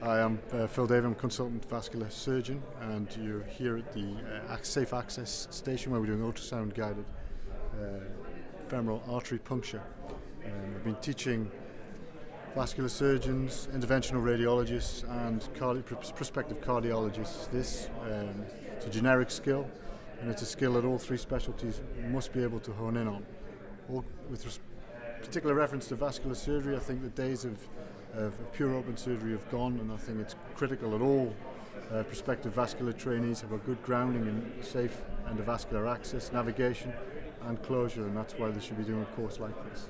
Hi, I'm uh, Phil Davey, I'm consultant vascular surgeon, and you're here at the uh, Safe Access station where we're doing ultrasound guided uh, femoral artery puncture. Um, I've been teaching vascular surgeons, interventional radiologists, and cardi- prospective cardiologists this. Um, it's a generic skill, and it's a skill that all three specialties must be able to hone in on. All, with particular reference to vascular surgery, I think the days of, of pure open surgery have gone, and I think it's critical that all uh, prospective vascular trainees have a good grounding in safe endovascular access, navigation, and closure, and that's why they should be doing a course like this.